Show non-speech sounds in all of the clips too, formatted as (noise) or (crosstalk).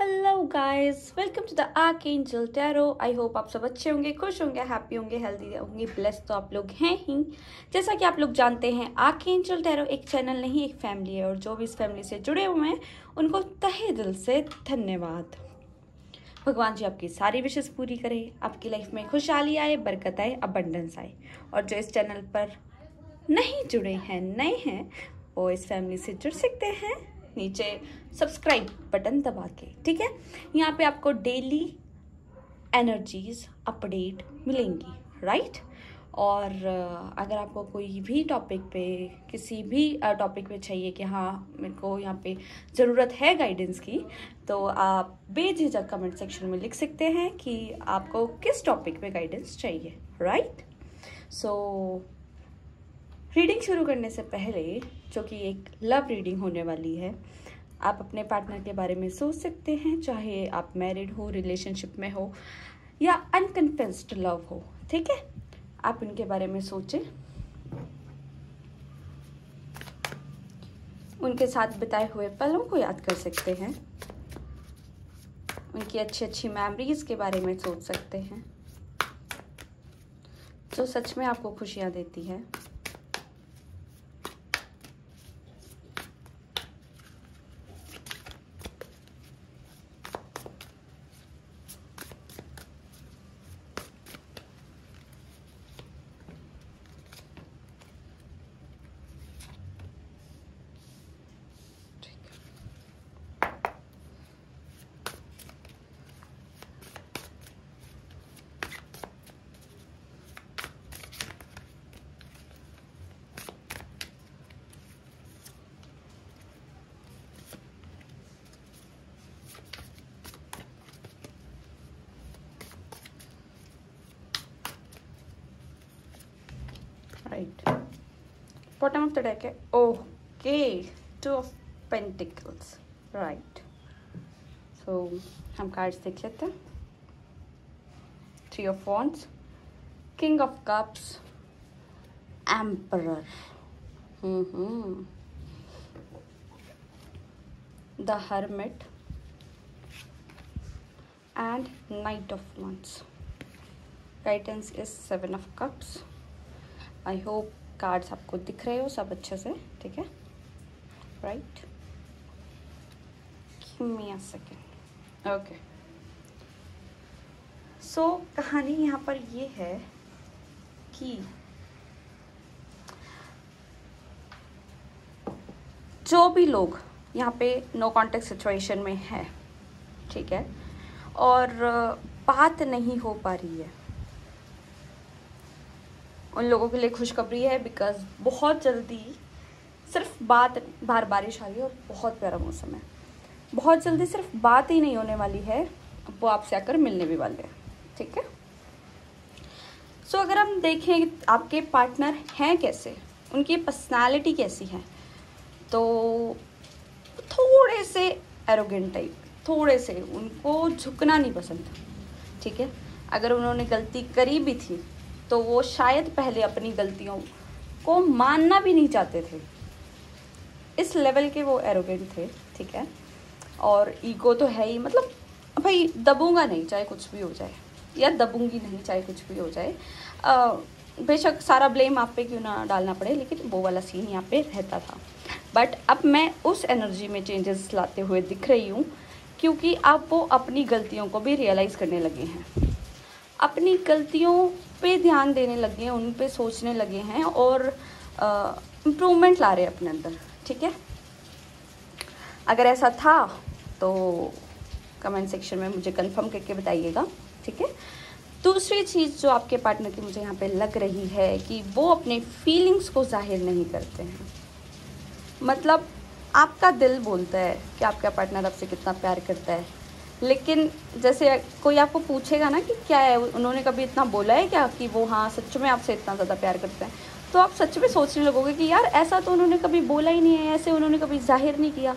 Hello guys welcome to the archangel tarot I hope आप सब अच्छे होंगे, खुश होंगे हैप्पी होंगे हेल्दी होंगे ब्लेस तो आप लोग हैं ही। जैसा कि आप लोग जानते हैं आर्क एंजल टैरो एक चैनल नहीं, एक फैमिली है और जो भी इस फैमिली से जुड़े हुए हैं, उनको तहे दिल से धन्यवाद। भगवान जी आपकी सारी विशेष पूरी करे, आपकी लाइफ में खुशहाली आए, बरकत आए अबंडेंस आए। और जो इस चैनल पर नहीं जुड़े हैं, नए हैं, वो इस फैमिली से जुड़ सकते हैं। नीचे सब्सक्राइब बटन दबा के ठीक है? यहाँ पे आपको डेली एनर्जीज अपडेट मिलेंगी राइट और अगर आपको कोई भी टॉपिक पे, किसी भी टॉपिक पे चाहिए कि हाँ मेरे को यहाँ पे ज़रूरत है गाइडेंस की तो आप बेझिझक कमेंट सेक्शन में लिख सकते हैं कि आपको किस टॉपिक पे गाइडेंस चाहिए राइट सो रीडिंग शुरू करने से पहले, जो कि एक लव रीडिंग होने वाली है, आप अपने पार्टनर के बारे में सोच सकते हैं, चाहे आप मैरिड हो रिलेशनशिप में हो, या अनकन्फेस्ड लव हो, ठीक है? आप उनके बारे में सोचें। उनके साथ बिताए हुए पलों को याद कर सकते हैं। उनकी अच्छी अच्छी मेमोरीज के बारे में सोच सकते हैं, जो सच में आपको खुशियाँ देती है। bottom of the deck है okay two of pentacles right so हम कार्ड्स देख लेते हैं three of wands king of cups emperor the hermit and knight of wands guidance is seven of cups I hope cards आपको दिख रहे हो, सब अच्छे से, ठीक है? राइट सेकेंड ओके सो कहानी यहाँ पर ये है कि जो भी लोग यहाँ पे नो कॉन्टेक्ट सिचुएशन में है, ठीक है? और बात नहीं हो पा रही है उन लोगों के लिए खुशखबरी है बिकॉज़ बहुत जल्दी सिर्फ़ बात बाहर बारिश आ रही है और बहुत प्यारा मौसम है। बहुत जल्दी सिर्फ़ बात ही नहीं होने वाली है वो आपसे आकर मिलने भी वाले हैं ठीक है? सो so, अगर हम देखें आपके पार्टनर हैं कैसे उनकी पर्सनालिटी कैसी है तो थोड़े से एरोगेंट टाइप थोड़े से उनको झुकना नहीं पसंद ठीक है? अगर उन्होंने गलती करी भी थी तो वो शायद पहले अपनी गलतियों को मानना भी नहीं चाहते थे। इस लेवल के वो एरोगेंट थे, ठीक है? और ईगो तो है ही मतलब भाई दबूँगा नहीं, चाहे कुछ भी हो जाए। या दबूँगी नहीं, चाहे कुछ भी हो जाए। बेशक सारा ब्लेम आप पे क्यों ना डालना पड़े, लेकिन वो वाला सीन यहाँ पे रहता था। बट अब मैं उस एनर्जी में चेंजेस लाते हुए दिख रही हूँ, क्योंकि अब वो अपनी गलतियों को भी रियलाइज़ करने लगे हैं। अपनी गलतियों पे ध्यान देने लगे हैं, उन पे सोचने लगे हैं और इम्प्रूवमेंट ला रहे हैं अपने अंदर, ठीक है? अगर ऐसा था तो कमेंट सेक्शन में मुझे कंफर्म करके बताइएगा, ठीक है? दूसरी चीज़ जो आपके पार्टनर की मुझे यहाँ पे लग रही है कि वो अपने फीलिंग्स को ज़ाहिर नहीं करते हैं। मतलब आपका दिल बोलता है कि आपका पार्टनर आपसे कितना प्यार करता है। लेकिन जैसे कोई आपको पूछेगा ना कि क्या है उन्होंने कभी इतना बोला है क्या कि वो हाँ सच में आपसे इतना ज़्यादा प्यार करते हैं? तो आप सच में सोचने लगोगे कि यार ऐसा तो उन्होंने कभी बोला ही नहीं है ऐसे उन्होंने कभी ज़ाहिर नहीं किया।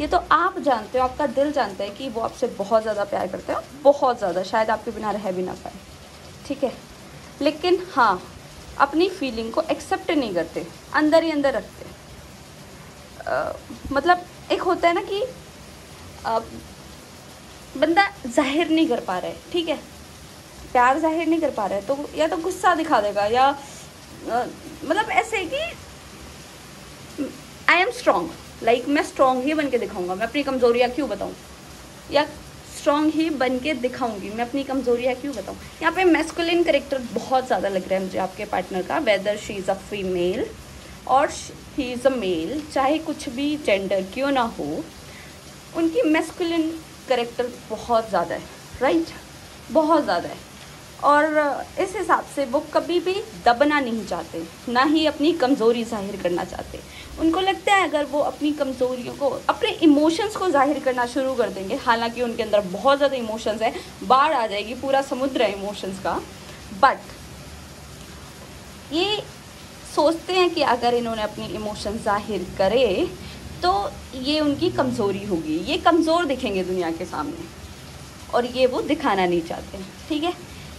ये तो आप जानते हो आपका दिल जानता है कि वो आपसे बहुत ज़्यादा प्यार करते हैं बहुत ज़्यादा शायद आपके बिना रह भी ना पाए। ठीक है? लेकिन हाँ अपनी फीलिंग को एक्सेप्ट नहीं करते अंदर ही अंदर रखते। आ, मतलब एक होता है ना कि बंदा ज़ाहिर नहीं कर पा रहा है, ठीक है? प्यार ज़ाहिर नहीं कर पा रहा है तो या तो गुस्सा दिखा देगा या मतलब ऐसे कि आई एम स्ट्रॉन्ग लाइक मैं स्ट्रॉन्ग ही बन के दिखाऊँगा। मैं अपनी कमज़ोरियाँ क्यों बताऊँ? या स्ट्रॉन्ग ही बन के दिखाऊँगी, मैं अपनी कमज़ोरियाँ क्यों बताऊँ? यहाँ पे मेस्कुलिन करेक्टर बहुत ज़्यादा लग रहा है मुझे आपके पार्टनर का weather she is a female और ही इज़ अ मेल चाहे कुछ भी जेंडर क्यों ना हो, उनकी मेस्कुलिन करेक्टर बहुत ज़्यादा है राइट बहुत ज़्यादा है। और इस हिसाब से वो कभी भी दबना नहीं चाहते, ना ही अपनी कमज़ोरी ज़ाहिर करना चाहते। उनको लगता है अगर वो अपनी कमज़ोरियों को, अपने इमोशंस को ज़ाहिर करना शुरू कर देंगे, हालाँकि उनके अंदर बहुत ज़्यादा इमोशंस है, बाढ़ आ जाएगी, पूरा समुद्र है इमोशंस का। बट ये सोचते हैं कि अगर इन्होंने अपनी इमोशन ज़ाहिर करे तो ये उनकी कमज़ोरी होगी। ये कमज़ोर दिखेंगे दुनिया के सामने। और ये वो दिखाना नहीं चाहते। ठीक है?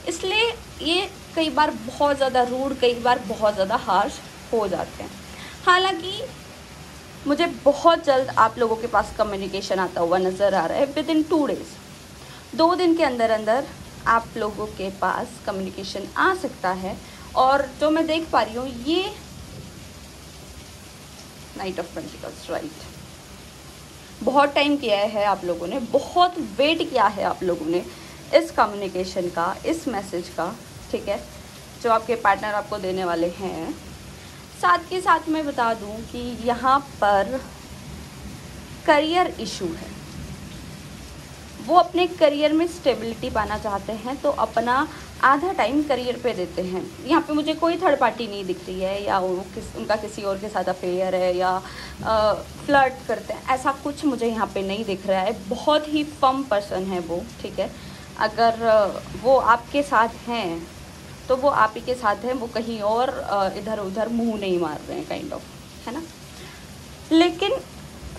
इसलिए ये कई बार बहुत ज़्यादा रूड, कई बार बहुत ज़्यादा हार्श हो जाते हैं। हालाँकि मुझे बहुत जल्द आप लोगों के पास कम्युनिकेशन आता हुआ नज़र आ रहा है। विद इन टू डेज़ दो दिन के अंदर अंदर आप लोगों के पास कम्युनिकेशन आ सकता है। और जो मैं देख पा रही हूँ, ये नाइट ऑफ़ पेंटिकल्स राइट बहुत टाइम किया है आप लोगों ने, बहुत वेट किया है आप लोगों ने इस कम्युनिकेशन का, इस मैसेज का, ठीक है? जो आपके पार्टनर आपको देने वाले हैं। साथ के साथ मैं बता दूँ कि यहाँ पर करियर इशू है। वो अपने करियर में स्टेबिलिटी पाना चाहते हैं तो अपना आधा टाइम करियर पे देते हैं। यहाँ पे मुझे कोई थर्ड पार्टी नहीं दिख रही है, या वो किस, उनका किसी और के साथ अफेयर है, या फ्लर्ट करते हैं। ऐसा कुछ मुझे यहाँ पे नहीं दिख रहा है। बहुत ही फम पर्सन है वो, ठीक है? अगर वो आपके साथ हैं तो वो आप ही के साथ हैं, वो कहीं और इधर उधर मुँह नहीं मार रहे हैं काइंड ऑफ़ है ना? लेकिन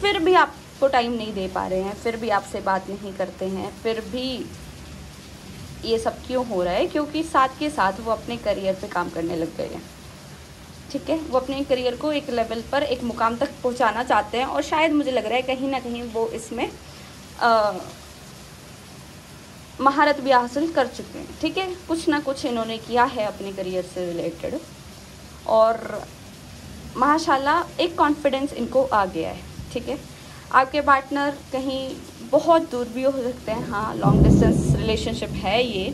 फिर भी आपको टाइम नहीं दे पा रहे हैं, फिर भी आपसे बात नहीं करते हैं, फिर भी ये सब क्यों हो रहा है? क्योंकि साथ के साथ वो अपने करियर पे काम करने लग गए हैं। ठीक है? वो अपने करियर को एक लेवल पर, एक मुकाम तक पहुंचाना चाहते हैं और शायद मुझे लग रहा है कहीं ना कहीं वो इसमें महारत भी हासिल कर चुके हैं। ठीक है? कुछ ना कुछ इन्होंने किया है अपने करियर से रिलेटेड और माशाल्लाह एक कॉन्फिडेंस इनको आ गया है। ठीक है? आपके पार्टनर कहीं बहुत दूर भी हो सकते हैं। हाँ लॉन्ग डिस्टेंस रिलेशनशिप है ये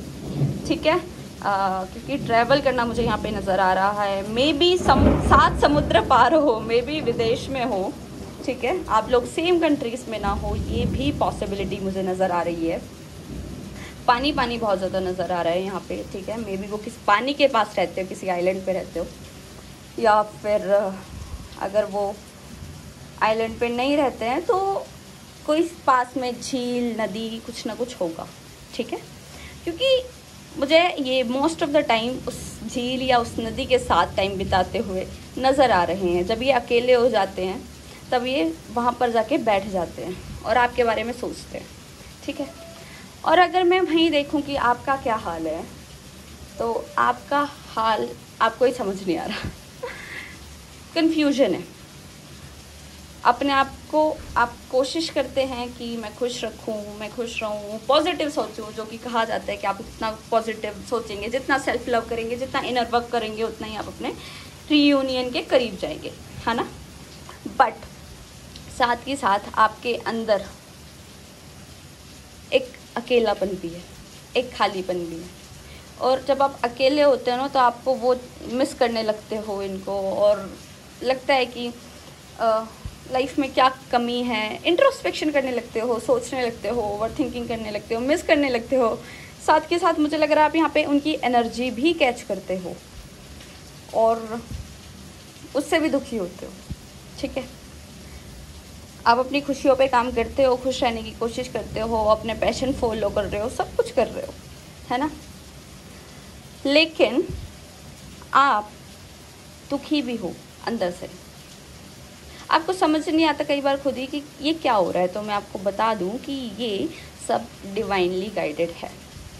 ठीक है? आ, क्योंकि ट्रैवल करना मुझे यहाँ पे नज़र आ रहा है। मे बी सम सात समुद्र पार हो मे बी विदेश में हो ठीक है? आप लोग सेम कंट्रीज़ में ना हो ये भी पॉसिबिलिटी मुझे नज़र आ रही है। पानी पानी बहुत ज़्यादा नज़र आ रहा है यहाँ पे ठीक है? मे बी वो किस पानी के पास रहते हो किसी आइलैंड पे रहते हो या फिर अगर वो आइलैंड पे नहीं रहते हैं तो कोई पास में झील, नदी कुछ ना कुछ होगा, ठीक है? क्योंकि मुझे ये मोस्ट ऑफ़ द टाइम उस झील या उस नदी के साथ टाइम बिताते हुए नज़र आ रहे हैं। जब ये अकेले हो जाते हैं, तब ये वहाँ पर जाके बैठ जाते हैं और आपके बारे में सोचते हैं, ठीक है? और अगर मैं वहीं देखूँ कि आपका क्या हाल है तो आपका हाल, आपको ही समझ नहीं आ रहा। (laughs) कन्फ्यूज़न है। अपने आप को, आप कोशिश करते हैं कि मैं खुश रखूँ, मैं खुश रहूँ पॉजिटिव सोचूं, जो कि कहा जाता है कि आप इतना पॉजिटिव सोचेंगे, जितना सेल्फ लव करेंगे, जितना इनर वर्क करेंगे, उतना ही आप अपने रीयूनियन के करीब जाएँगे, है ना? बट साथ ही साथ आपके अंदर एक अकेलापन भी है, एक खालीपन भी है। और जब आप अकेले होते हो ना तो आपको वो मिस करने लगते हो इनको, और लगता है कि लाइफ में क्या कमी है? इंट्रोस्पेक्शन करने लगते हो, सोचने लगते हो ओवर थिंकिंग करने लगते हो मिस करने लगते हो। साथ के साथ मुझे लग रहा है आप यहाँ पे उनकी एनर्जी भी कैच करते हो और उससे भी दुखी होते हो, ठीक है? आप अपनी खुशियों पे काम करते हो, खुश रहने की कोशिश करते हो, अपने पैशन फॉलो कर रहे हो, सब कुछ कर रहे हो, है ना? लेकिन आप दुखी भी हो अंदर से। आपको समझ नहीं आता कई बार खुद ही कि ये क्या हो रहा है तो मैं आपको बता दूँ कि ये सब डिवाइनली गाइडेड है,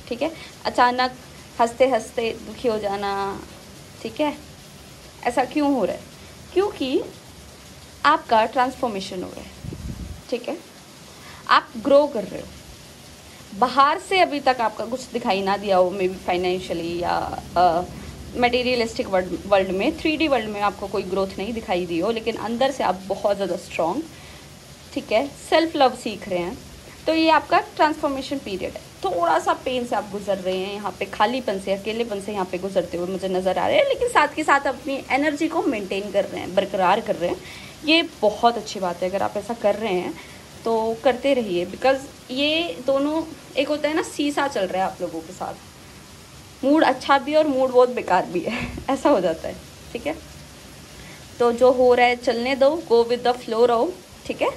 ठीक है? अचानक हँसते हँसते दुखी हो जाना, ठीक है? ऐसा क्यों हो रहा है? क्योंकि आपका ट्रांसफॉर्मेशन हो रहा है, ठीक है? आप ग्रो कर रहे हो। बाहर से अभी तक आपका कुछ दिखाई ना दिया हो मे बी फाइनेंशियली या मटेरियलिस्टिक वर्ल्ड में थ्री वर्ल्ड में आपको कोई ग्रोथ नहीं दिखाई दी हो, लेकिन अंदर से आप बहुत ज़्यादा स्ट्रॉन्ग ठीक है सेल्फ लव सीख रहे हैं। तो ये आपका ट्रांसफॉर्मेशन पीरियड है। थोड़ा सा पेन से आप गुजर रहे हैं, यहाँ पे खालीपन से, अकेलेपन से यहाँ पे गुजरते हुए मुझे नज़र आ रहे हैं, लेकिन साथ के साथ अपनी एनर्जी को मेंटेन कर रहे हैं, बरकरार कर रहे हैं। ये बहुत अच्छी बात है, अगर आप ऐसा कर रहे हैं तो करते रहिए बिकॉज़ ये दोनों, एक होता है ना, सीसा चल रहा है आप लोगों के साथ। मूड अच्छा भी और मूड बहुत बेकार भी है। (laughs) ऐसा हो जाता है, ठीक है? तो जो हो रहा है, चलने दो गो विद द फ्लो रहो, ठीक है?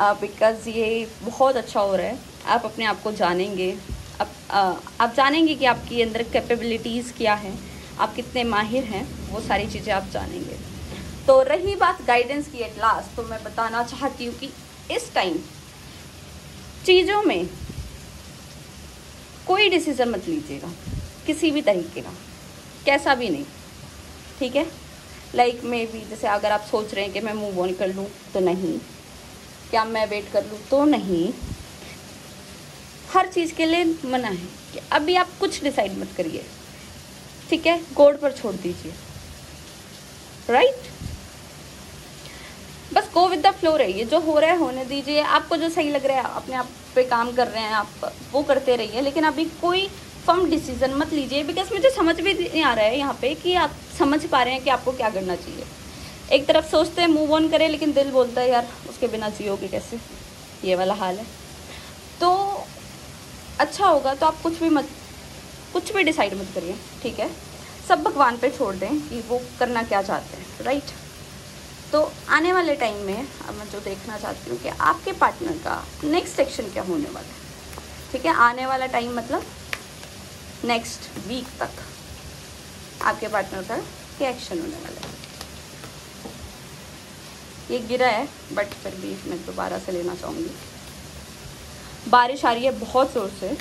बिकॉज़ ये बहुत अच्छा हो रहा है। आप अपने आप को जानेंगे। आप आप जानेंगे कि आपकी अंदर कैपेबिलिटीज़ क्या हैं, आप कितने माहिर हैं, वो सारी चीज़ें आप जानेंगे। तो रही बात गाइडेंस की एट लास्ट तो मैं बताना चाहती हूँ कि इस टाइम चीज़ों में कोई डिसीज़न मत लीजिएगा। किसी भी तरीके का, कैसा भी नहीं, ठीक है? लाइक मे भी जैसे अगर आप सोच रहे हैं कि मैं मूव ऑन कर लूँ तो नहीं। क्या मैं वेट कर लूँ तो नहीं। हर चीज़ के लिए मना है कि अभी आप कुछ डिसाइड मत करिए, ठीक है? गोड पर छोड़ दीजिए। राइट बस गो विद द फ्लो रहिए। जो हो रहा है, होने दीजिए। आपको जो सही लग रहा है, अपने आप पे काम कर रहे हैं आप, वो करते रहिए। लेकिन अभी कोई फर्म डिसीज़न मत लीजिए बिकॉज़ मुझे समझ भी नहीं आ रहा है यहाँ पे कि आप समझ पा रहे हैं कि आपको क्या करना चाहिए। एक तरफ़ सोचते हैं मूव ऑन करें, लेकिन दिल बोलता है, यार, उसके बिना जियोगे कैसे? ये वाला हाल है। तो अच्छा होगा तो आप कुछ भी मत, कुछ भी डिसाइड मत करिए, ठीक है? सब भगवान पे छोड़ दें कि वो करना क्या चाहते हैं राइट तो आने वाले टाइम में अब मैं जो देखना चाहती हूँ कि आपके पार्टनर का नेक्स्ट सेक्शन क्या होने वाला है, ठीक है? आने वाला टाइम मतलब नेक्स्ट वीक तक आपके पार्टनर का क्या एक्शन होने वाला है। ये गिरा है बट फिर भी मैं दोबारा से लेना चाहूँगी। बारिश आ रही है बहुत ज़ोर से।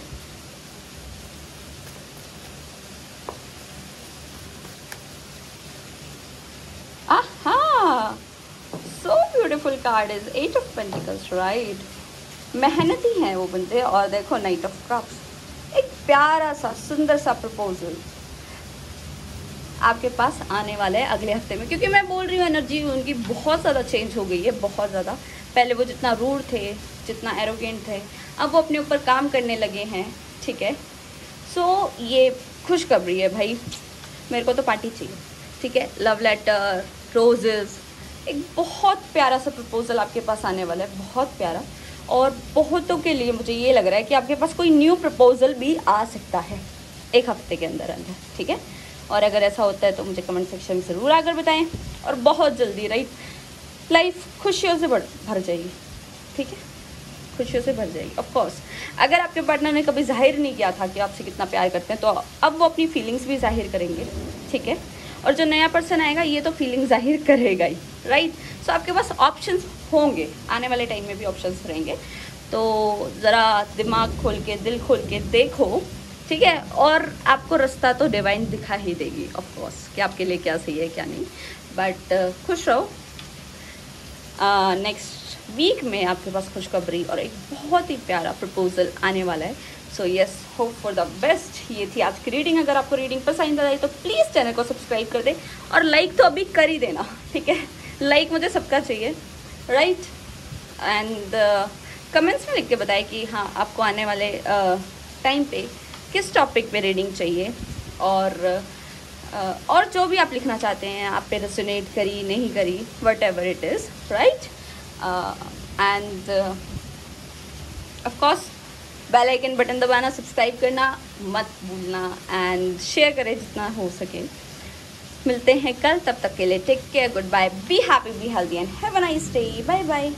So beautiful card is eight of pentacles right मेहनती हैं वो बंदे और देखो नाइट ऑफ़ कप्स एक प्यारा सा सुंदर सा प्रपोजल आपके पास आने वाला है अगले हफ़्ते में। क्योंकि मैं बोल रही हूँ एनर्जी उनकी बहुत ज़्यादा चेंज हो गई है बहुत ज़्यादा। पहले वो जितना रूढ़ थे जितना एरोगेंट थे अब वो अपने ऊपर काम करने लगे हैं ठीक है? सो so, ये खुशखबरी है भाई। मेरे को तो पार्टी चाहिए ठीक है? लव लेटर रोजेज़ एक बहुत प्यारा सा प्रपोज़ल आपके पास आने वाला है बहुत प्यारा। और बहुतों के लिए मुझे ये लग रहा है कि आपके पास कोई न्यू प्रपोज़ल भी आ सकता है। एक हफ़्ते के अंदर अंदर, ठीक है? और अगर ऐसा होता है तो मुझे कमेंट सेक्शन में ज़रूर आकर बताएँ और बहुत जल्दी राइट लाइफ खुशियों से भर भर जाएगी, ठीक है? खुशियों से भर जाएगी ऑफ़ कोर्स अगर आपके पार्टनर ने कभी ज़ाहिर नहीं किया था कि आपसे कितना प्यार करते हैं तो अब वो अपनी फीलिंग्स भी ज़ाहिर करेंगे, ठीक है? और जो नया पर्सन आएगा, ये तो फीलिंग ज़ाहिर करेगा ही राइट सो आपके पास ऑप्शंस होंगे आने वाले टाइम में भी ऑप्शंस रहेंगे। तो ज़रा दिमाग खोल के दिल खोल के देखो ठीक है? और आपको रास्ता तो डिवाइन दिखा ही देगी ऑफकोर्स कि आपके लिए क्या सही है क्या नहीं। बट uh, खुश रहो। नेक्स्ट uh, वीक में आपके पास खुशखबरी और एक बहुत ही प्यारा प्रपोजल आने वाला है। So yes hope for the best ये थी आज की रीडिंग अगर आपको रीडिंग पसंद आई तो प्लीज़ चैनल को सब्सक्राइब कर दे और लाइक तो अभी कर ही देना ठीक है? लाइक मुझे सबका चाहिए। राइट एंड कमेंट्स में लिख के बताएँ कि हाँ आपको आने वाले टाइम पे किस टॉपिक पे रीडिंग चाहिए? और uh, और जो भी आप लिखना चाहते हैं आप पे रेसोनेट करी नहीं करी whatever it is right and of course bell icon button दबाना सब्सक्राइब करना मत भूलना एंड शेयर करें जितना हो सके। मिलते हैं कल, तब तक के लिए take care goodbye be happy be healthy and have a nice day bye bye